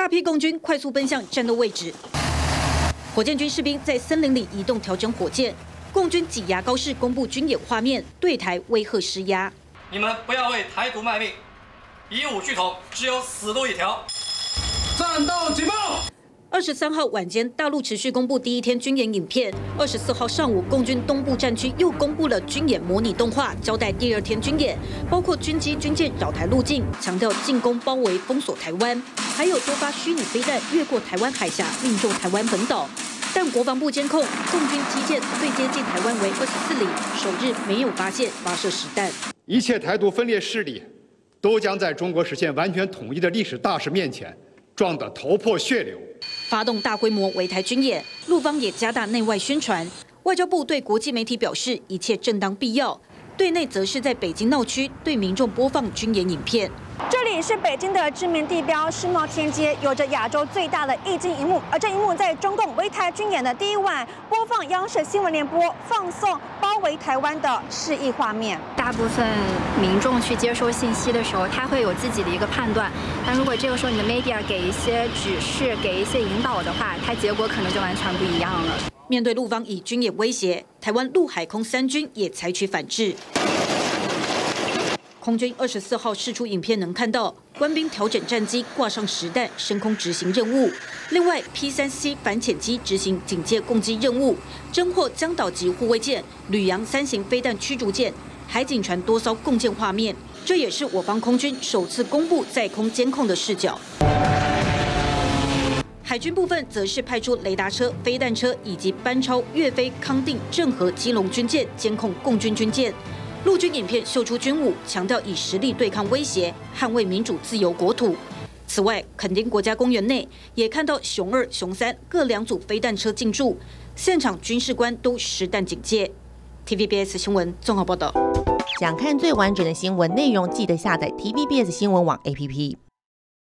大批共军快速奔向战斗位置。火箭军士兵在森林里移动，调整火箭。共军挤牙膏式公布军演画面，对台威吓施压。你们不要为台独卖命，以武拒统，只有死路一条。战斗警报。二十三号晚间，大陆持续公布第一天军演影片。二十四号上午，共军东部战区又公布了军演模拟动画，交代第二天军演，包括军机、军舰扰台路径，强调进攻、包围、封锁台湾，还有多发虚拟飞弹越过台湾海峡，命中台湾本岛。但国防部监控，共军基舰最接近台湾为二十四里，首日没有发现发射实弹。一切台独分裂势力，都将在中国实现完全统一的历史大势面前，撞得头破血流。发动大规模围台军演，陆方也加大内外宣传。外交部对国际媒体表示，一切正当必要。对内则是在北京闹区对民众播放军演影片。这里是北京的知名地标世贸天阶，有着亚洲最大的液晶荧幕。而这一幕在中共围台军演的第一晚，播放央视新闻联播放送包围台湾的示意画面。大部分民众去接收信息的时候，他会有自己的一个判断。但如果这个时候你的 media 给一些指示、给一些引导的话，它结果可能就完全不一样了。面对陆方以军演威胁，台湾陆海空三军也采取反制。空军二十四号释出影片，能看到官兵调整战机，挂上实弹，升空执行任务。另外，P 三 C 反潜机执行警戒攻击任务，侦获江岛级护卫舰、吕阳三型飞弹驱逐舰、海警船多艘共建画面。这也是我方空军首次公布在空监控的视角。海军部分则是派出雷达车、飞弹车以及班超、岳飞、康定、郑和、基隆军舰监控共军军舰。陆军影片秀出军武，强调以实力对抗威胁，捍卫民主自由国土。此外，垦丁国家公园内也看到熊二、熊三各两组飞弹车进驻，现场军事官都实弹警戒。TVBS 新闻综合报道。想看最完整的新闻内容，记得下载 TVBS 新闻网 APP。